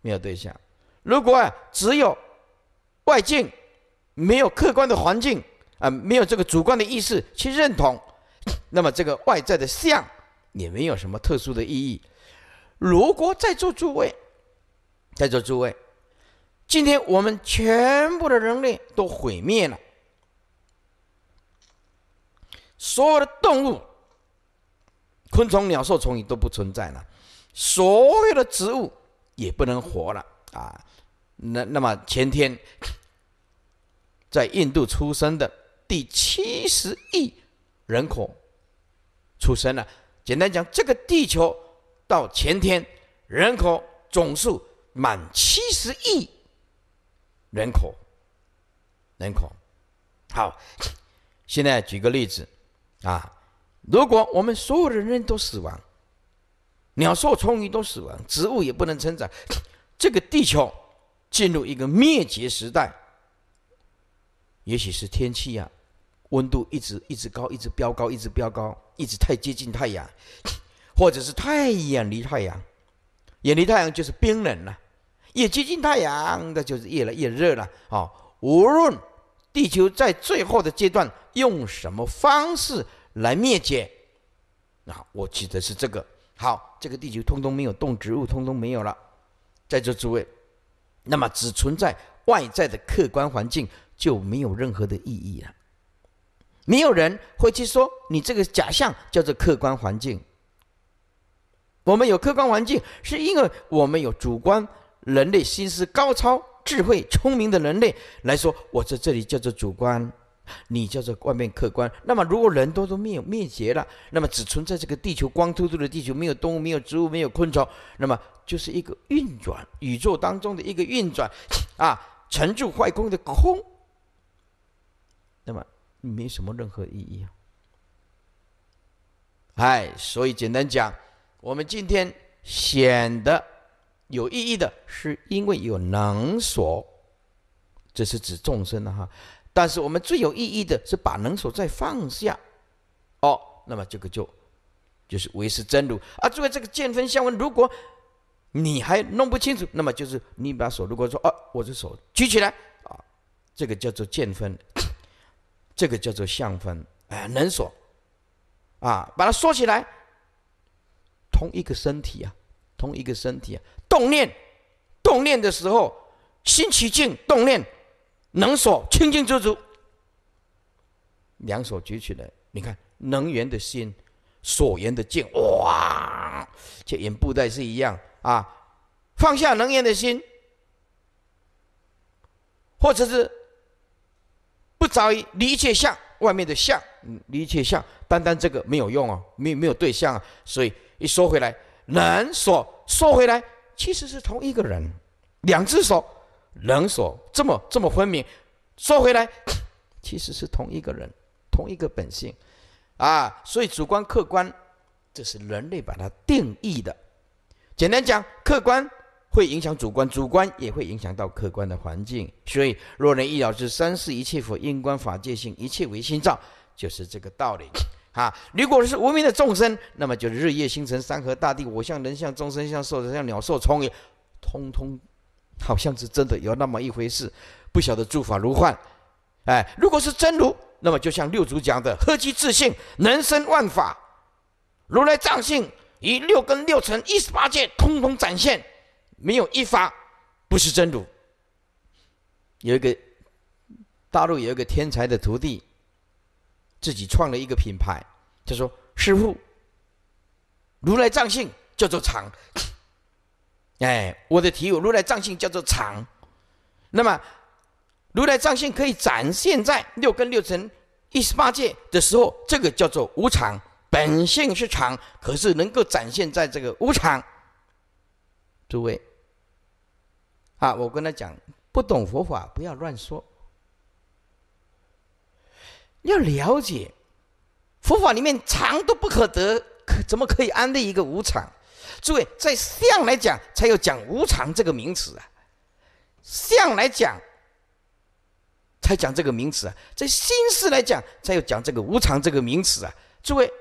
S2: 没有对象。如果啊，只有外境，没有客观的环境啊，没有这个主观的意识去认同，那么这个外在的相也没有什么特殊的意义。如果在座诸位，在座诸位，今天我们全部的人类都毁灭了，所有的动物、昆虫、鸟兽、虫蚁都不存在了，所有的植物也不能活了啊。那那么前天，在印度出生的第七十亿人口出生了。简单讲，这个地球到前天人口总数满七十亿人口，人口。好，现在举个例子啊，如果我们所有的人都死亡，鸟兽虫鱼都死亡，植物也不能成长，这个地球。进入一个灭绝时代，也许是天气呀，温度一直一直高，一直飙高，一直飙高，一直太接近太阳，或者是太远离太阳，远离太阳就是冰冷了，越接近太阳，那就是越来越热了。啊，无论地球在最后的阶段用什么方式来灭绝，那我记得是这个。好，这个地球通通没有动植物，通通没有了，在座诸位。那么只存在外在的客观环境，就没有任何的意义了。没有人会去说你这个假象叫做客观环境。我们有客观环境，是因为我们有主观人类心思高超、智慧聪明的人类来说，我在这里叫做主观。你叫做外面客观，那么如果人都都灭有灭绝了，那么只存在这个地球光秃秃的地球，没有动物，没有植物，没有昆虫，那么就是一个运转宇宙当中的一个运转啊，沉住坏空的空，那么没什么任何意义啊。哎，所以简单讲，我们今天显得有意义的是因为有能所，这是指众生的哈。但是我们最有意义的是把能所再放下，哦，那么这个就就是唯是真如啊。作为，这个见分相分，如果你还弄不清楚，那么就是你把手如果说哦，我的手举起来啊，这个叫做见分，这个叫做相分，哎，能所啊，把它缩起来，同一个身体啊，同一个身体啊，动念动念的时候，心起静，动念能所清清楚楚，两手举起来，你看能源的心，所缘的静，哇，这演布袋是一样。啊，放下能源的心，或者是不着于离一切相，外面的相，嗯，离一切相，单单这个没有用哦，没没有对象啊，所以一说回来，人所说回来，其实是同一个人，两只手，人所这么这么分明，说回来，其实是同一个人，同一个本性，啊，所以主观客观，这是人类把它定义的。简单讲，客观会影响主观，主观也会影响到客观的环境。所以，若能一了之，三世一切佛因观法界性，一切唯心造，就是这个道理。啊，如果是无名的众生，那么就是日夜星辰、山河大地、我相、人相、众生相、兽像、鸟兽虫也，通通好像是真的有那么一回事。不晓得诸法如幻，哎，如果是真如，那么就像六祖讲的：何其自信，能生万法，如来藏性。以六根六尘一十八界通通展现，没有一法不是真如。有一个大陆有一个天才的徒弟，自己创了一个品牌，他说：“师傅，如来藏性叫做常。”哎，我的题有如来藏性叫做常。那么，如来藏性可以展现在六根六尘一十八界的时候，这个叫做无常。本性是常，可是能够展现在这个无常。诸位，啊，我跟他讲，不懂佛法不要乱说，要了解佛法里面常都不可得，可怎么可以安立一个无常？诸位，在相来讲，才有讲无常这个名词啊。相来讲，才讲这个名词啊。在心事来讲，才有讲这个无常这个名词啊。诸位。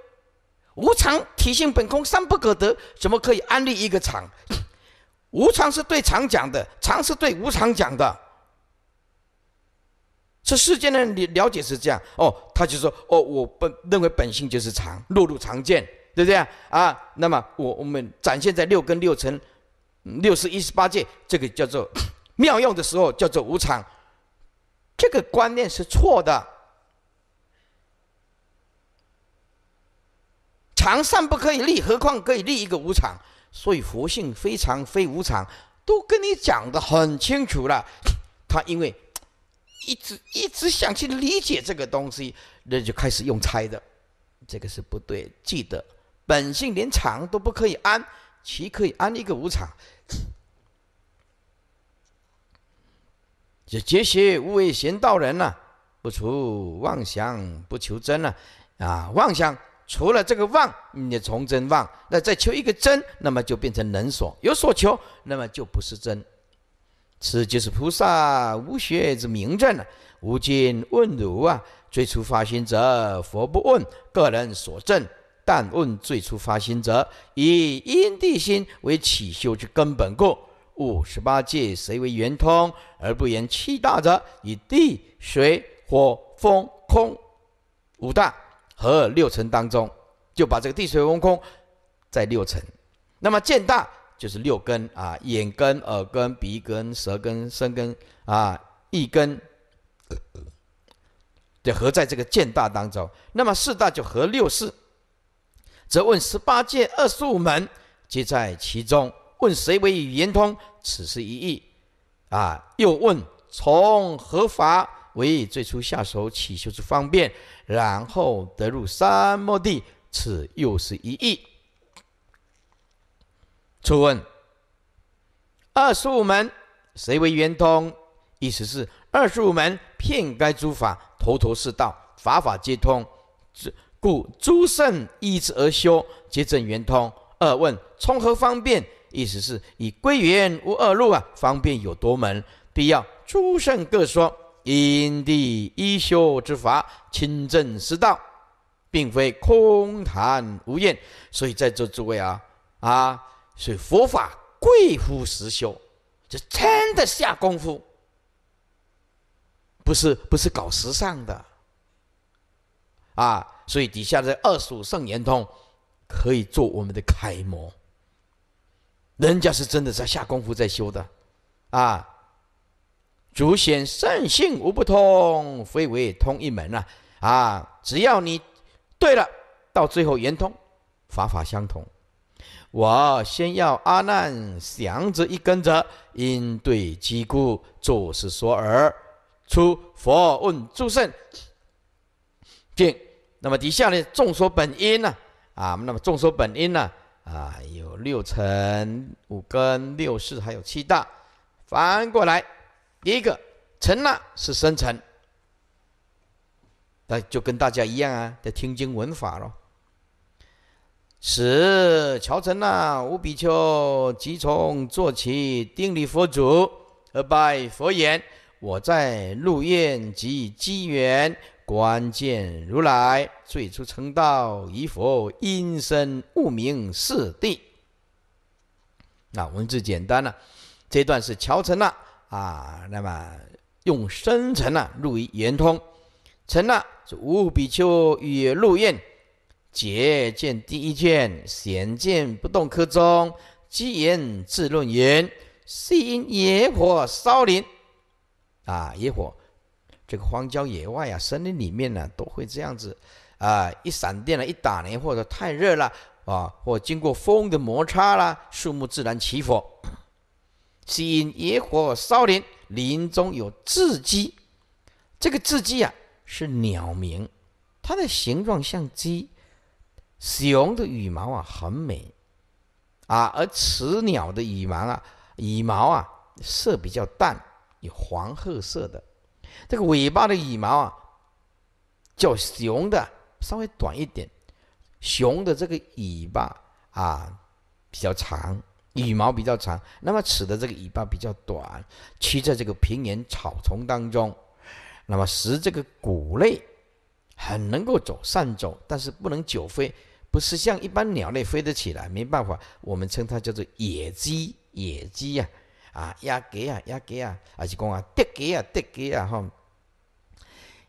S2: 无常体性本空，三不可得，怎么可以安立一个常？无常是对常讲的，常是对无常讲的。这世间的你了解是这样哦，他就说哦，我本认为本性就是常，落入常见，对不对啊？啊，那么我我们展现在六根六尘、六十一十八界，这个叫做 <sniffs> 妙用的时候，叫做无常。这个观念是错的。常善不可以立，何况可以立一个无常？所以佛性非常非无常，都跟你讲的很清楚了。他因为一直一直想去理解这个东西，那就开始用猜的，这个是不对。记得本性连常都不可以安，岂可以安一个无常？这结邪无为贤道人呐，不除妄想，不求真呐，啊，妄想。除了这个妄，你从真妄，那再求一个真，那么就变成能所，有所求，那么就不是真。此即是菩萨无学之明证了。无尽问汝啊，最初发心者，佛不问个人所证，但问最初发心者，以因地心为起修之根本故。五十八界谁为圆通而不言七大者？以地、水、火、风、空五大。和六尘当中，就把这个地水风空在六尘，那么见大就是六根啊，眼根、耳根、鼻根、舌根、身根啊，意根，就合在这个见大当中。那么四大就合六事，则问十八界二十五门皆在其中。问谁为语言通？此是一义啊。又问从何法？为最初下手起修之方便，然后得入三摩地，此又是一义。初问：二十五门谁为圆通？意思是二十五门遍该诸法，头头是道，法法皆通，故诸圣依之而修，皆证圆通。二问：从何方便？意思是以归元无二路啊，方便有多门，必要诸圣各说。因地一修之法，清正实道，并非空谈无厌。所以在座诸位啊啊，所以佛法贵乎实修，就真的下功夫，不是不是搞时尚的啊。所以底下的二十五圣言通可以做我们的楷模，人家是真的在下功夫在修的啊。主显圣性无不通，非为通一门啊！啊，只要你对了，到最后圆通，法法相同。我先要阿难想着一根者，因对机故，作是说耳。出佛问诸圣，静。那么底下呢？众说本因呢？啊，那么众说本因呢？啊，有六层、五根、六识，还有七大。翻过来。第一个尘那是生尘，那就跟大家一样啊，在听经闻法咯。使乔成那无比丘即从做起，定礼佛祖而拜佛言：“我在入院及机缘关键如来最初成道，以佛因身悟明四谛。”那文字简单了，这段是乔成那。啊，那么用生辰呢入于圆通，成了是无比丘与入院，结见第一卷，显见不动科中，鸡言自论言，是因野火烧林。啊，野火，这个荒郊野外啊，森林里面呢，都会这样子啊，一闪电了，一打雷，或者太热了啊，或经过风的摩擦啦，树木自然起火。是因野火烧林，林中有雉鸡。这个雉鸡啊，是鸟名，它的形状像鸡。雄的羽毛啊很美啊，而雌鸟的羽毛啊，羽毛啊色比较淡，有黄褐色的。这个尾巴的羽毛啊，较雄的稍微短一点，雄的这个尾巴啊比较长。羽毛比较长，那么雌的这个尾巴比较短，栖在这个平原草丛当中，那么使这个谷类很能够走，善走，但是不能久飞，不是像一般鸟类飞得起来，没办法，我们称它叫做野鸡，野鸡呀，啊，鸭鸡啊，鸭鸡啊，还是讲啊，蝶鸡啊，蝶鸡啊，哈，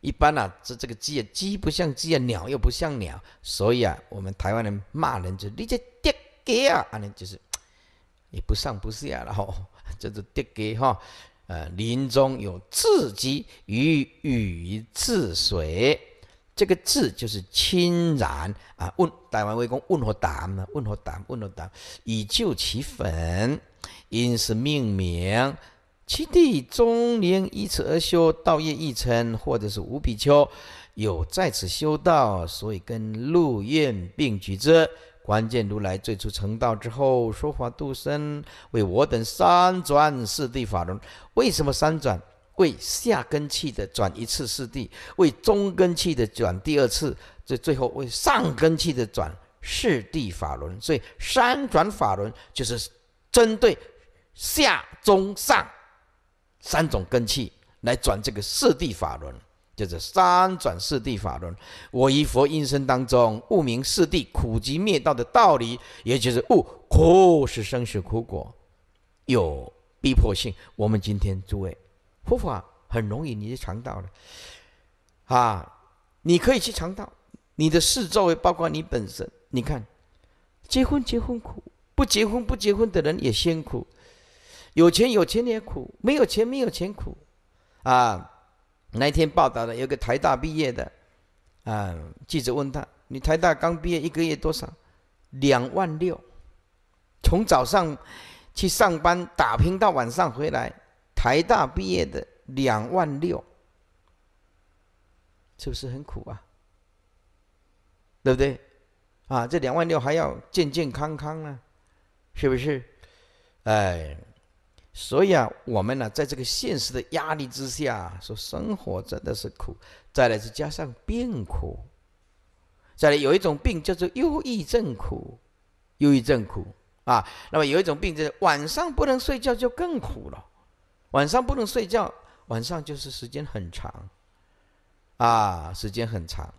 S2: 一般啊，这这个鸡啊，鸡不像鸡啊，鸟又不像鸟，所以啊，我们台湾人骂人就你这蝶鸡啊，啊，就是。也不上不下了哈，这是跌给哈，呃，林中有雉鸡与雨治水，这个字就是清然啊，问台湾为公问何胆呢？问何胆？问何胆？以救其粉，因是命名。其地中年以此而修道业一成，或者是无比丘有在此修道，所以跟陆苑并举之。关键如来最初成道之后，说法度生，为我等三转四地法轮。为什么三转？为下根器的转一次四谛，为中根器的转第二次，最最后为上根器的转四谛法轮。所以三转法轮就是针对下中上三种根器来转这个四谛法轮。就是三转四谛法轮，我以佛音声当中悟明四谛苦集灭道的道理，也就是悟苦是生死苦果，有逼迫性。我们今天诸位，佛法很容易，你就尝到了啊！你可以去尝到，你的四周围，包括你本身，你看，结婚结婚苦，不结婚不结婚的人也辛苦，有钱有钱也苦，没有钱没有钱苦，啊。那天报道的有个台大毕业的，啊，记者问他：“你台大刚毕业一个月多少？两万六，从早上去上班打拼到晚上回来，台大毕业的两万六，是不是很苦啊？对不对？啊，这两万六还要健健康康啊，是不是？哎。”所以啊，我们呢，在这个现实的压力之下，说生活真的是苦。再来是加上病苦，再来有一种病叫做忧郁症苦，忧郁症苦啊。那么有一种病就是晚上不能睡觉就更苦了，晚上不能睡觉，晚上就是时间很长，啊，时间很长。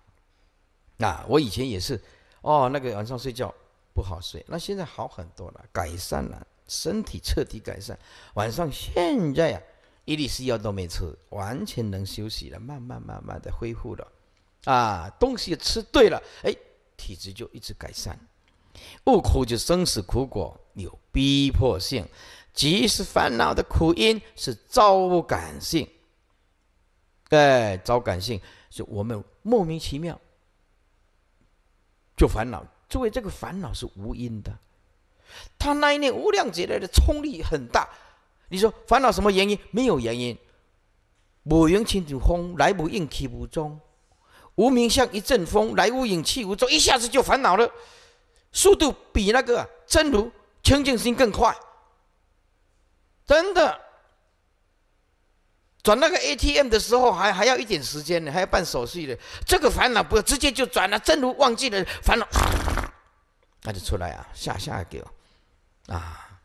S2: 那我以前也是，哦，那个晚上睡觉不好睡，那现在好很多了，改善了，身体彻底改善。晚上现在呀，一粒西药都没吃，完全能休息了，慢慢慢慢的恢复了。啊，东西吃对了，哎，体质就一直改善。悟苦就生死苦果有逼迫性，即是烦恼的苦因是招感性。哎，招感性，是我们莫名其妙。就烦恼，诸位，这个烦恼是无因的。他那一念无量劫来的冲力很大。你说烦恼什么原因？没有原因。无缘清如风，来无应去无踪。无名像一阵风，来无影去无踪，一下子就烦恼了。速度比那个真如清净心更快。真的，转那个 ATM 的时候还还要一点时间呢，还要办手续的。这个烦恼不要直接就转了，正如忘记了烦恼，<coughs> 那就出来啊，下下给我啊！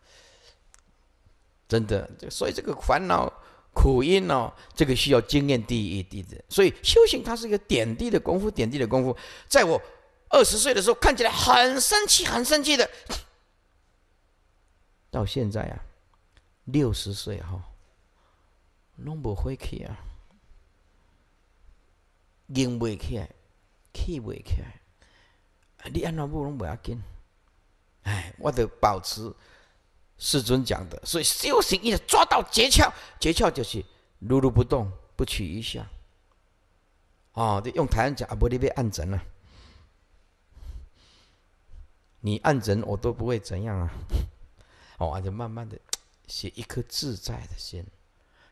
S2: 真的，所以这个烦恼苦因哦，这个需要经验第一滴的。所以修行它是一个点滴的功夫，点滴的功夫。在我二十岁的时候，看起来很生气，很生气的，到现在啊，六十岁哈。拢无火气啊，硬袂起来，气袂起来。你安怎不拢袂要紧？哎，我得保持世尊讲的，所以修行一直抓到诀窍，诀窍就是如如不动，不取一下。哦，用台湾讲啊，不你别按整了，你按整我都不会怎样啊。<laughs> 哦，就慢慢的写一颗自在的心。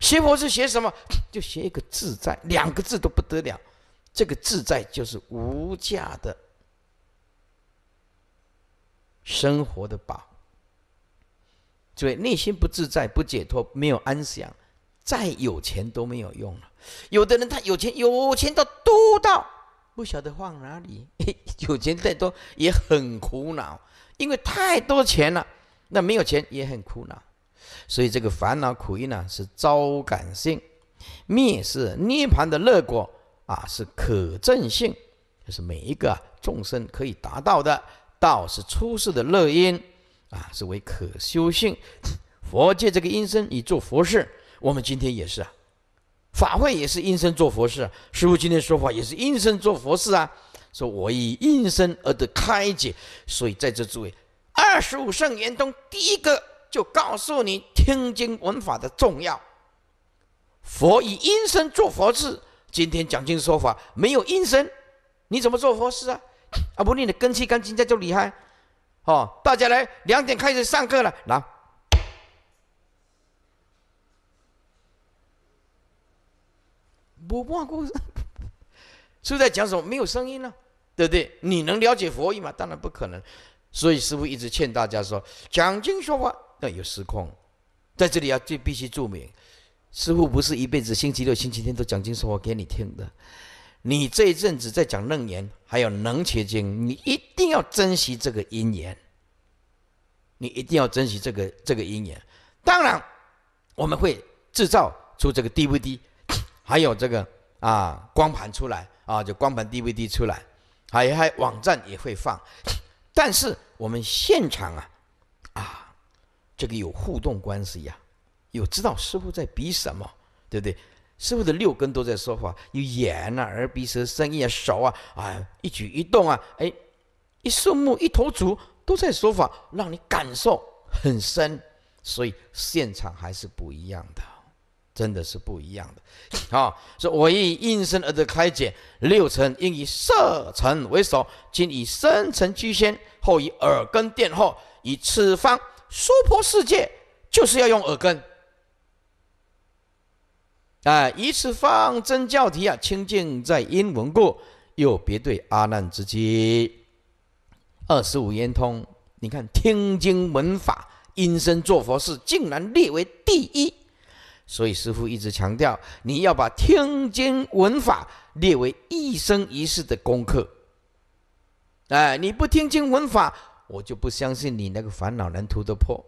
S2: 学佛是学什么？<tsk> 就学一个自在，两个字都不得了。这个自在就是无价的生活的宝。所以内心不自在、不解脱、没有安详，再有钱都没有用了。有的人他有钱，有钱到多到不晓得放哪里，<laughs> 有钱再多也很苦恼，因为太多钱了。那没有钱也很苦恼。所以这个烦恼苦因呢，是招感性；灭是涅盘的乐果啊，是可证性，就是每一个众生可以达到的。道是出世的乐因啊，是为可修性。佛借这个因身以做佛事，我们今天也是啊，法会也是因身做佛事。师父今天说法也是因身做佛事啊，说我以因身而得开解。所以在这诸位二十五圣言中，第一个。就告诉你听经闻法的重要。佛以音声做佛事，今天讲经说法没有音声，你怎么做佛事啊？啊，不，你的根气干净，这就厉害。哦，大家来，两点开始上课了，来。不忘故事，是在讲什么？没有声音了，对不对？你能了解佛意吗？当然不可能。所以师傅一直劝大家说，讲经说法。要有失控，在这里要就必须注明，师傅不是一辈子星期六、星期天都讲经说法给你听的。你这一阵子在讲楞严，还有能切经，你一定要珍惜这个因缘。你一定要珍惜这个这个因缘。当然，我们会制造出这个 DVD，还有这个啊光盘出来啊，就光盘 DVD 出来，还还网站也会放。但是我们现场啊。这个有互动关系呀，有知道师傅在比什么，对不对？师傅的六根都在说话，有眼啊、耳、鼻、舌、身、意啊、手啊，啊，一举一动啊，哎，一树木、一头足都在说法，让你感受很深。所以现场还是不一样的，真的是不一样的。好，说我以应身而得开解，六尘应以色尘为首，今以深层居先，后以耳根垫后，以此方。娑婆世界就是要用耳根，啊，以此方真教题啊，清净在因闻故，又别对阿难之机。二十五言通，你看听经闻法，因身做佛事，竟然列为第一。所以师父一直强调，你要把听经闻法列为一生一世的功课。哎，你不听经闻法。我就不相信你那个烦恼能突得破。